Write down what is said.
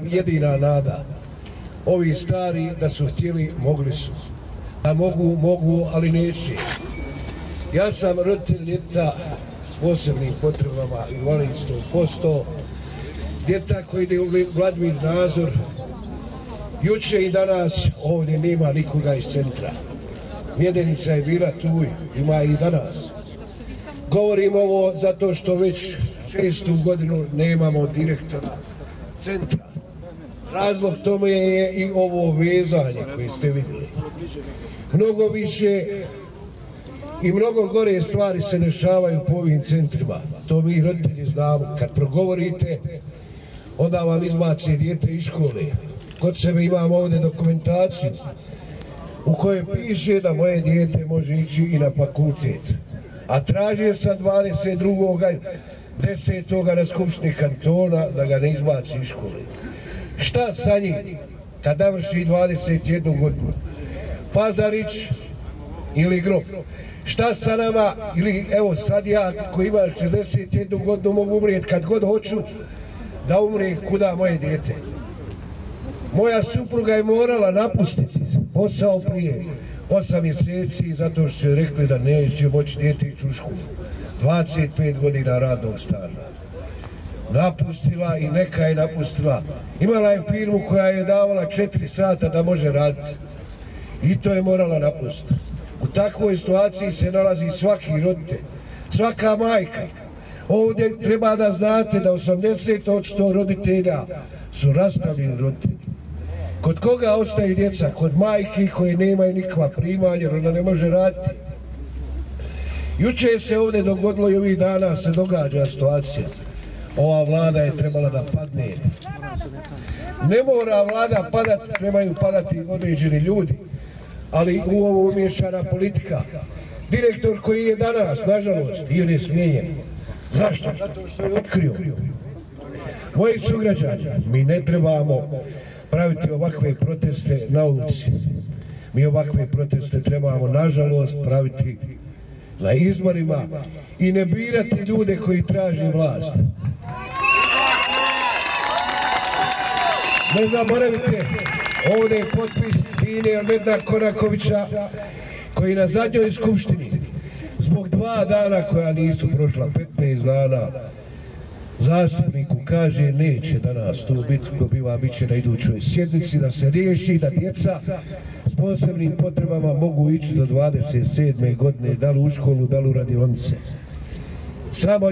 jedina nada. Ovi stari da su htjeli, mogli su. Da mogu, mogu, ali neće. Ja sam roditelj djeta s posebnim potrebama invalidstvom posto. Djeta koji ide u Vladimir Nazor. Juče i danas ovdje nema nikoga iz centra. Mjedenica je bila tu, ima i danas. Govorim ovo zato što već šestu godinu nemamo direktora centra. Razlog tome je i ovo vezanje koje ste vidjeli. Mnogo više i mnogo gore stvari se dešavaju po ovim centrima. To mi roditelji znamo. Kad progovorite, onda vam izbace dijete iz škole. Kod sebe imam ovdje dokumentaciju u kojoj piše da moje dijete može ići i na fakultet. A tražio sam 22. desetoga na skupštini kantona da ga ne izbaci iz škole. Šta sa njim kad navrši 21 godinu? Pazarić ili grob? Šta sa nama, ili evo sad ja koji ima 61 godinu mogu umrijeti kad god hoću da umri kuda moje dijete. Moja supruga je morala napustiti posao prije 8 mjeseci zato što su rekli da neće moći dijete ići u školu. 25 godina radnog staža napustila i neka je napustila. Imala je firmu koja je davala četiri sata da može raditi. I to je morala napustiti. U takvoj situaciji se nalazi svaki roditelj, svaka majka. Ovdje treba da znate da 80 od 100 roditelja su rastavljeni roditelji. Kod koga ostaje djeca? Kod majki koje nemaju nikva primanja, jer ona ne može raditi. Juče se ovdje dogodilo i ovih dana se događa situacija ova vlada je trebala da padne. Ne mora vlada padati, trebaju padati određeni ljudi, ali u ovo umješana politika. Direktor koji je danas, nažalost, i on je smijenjen. Zašto? Zato što je otkrio. Moji sugrađani, mi ne trebamo praviti ovakve proteste na ulici. Mi ovakve proteste trebamo, nažalost, praviti na izborima i ne birati ljude koji traži vlast. Ne zaboravite, ovdje je potpis Tine Almedna Korakovića koji na zadnjoj skupštini zbog dva dana koja nisu prošla, 15 dana, zastupniku kaže neće danas tu biti dobiva bit će na idućoj sjednici da se riješi da djeca s posebnim potrebama mogu ići do 27. godine da li u školu, da li u radionice. Samo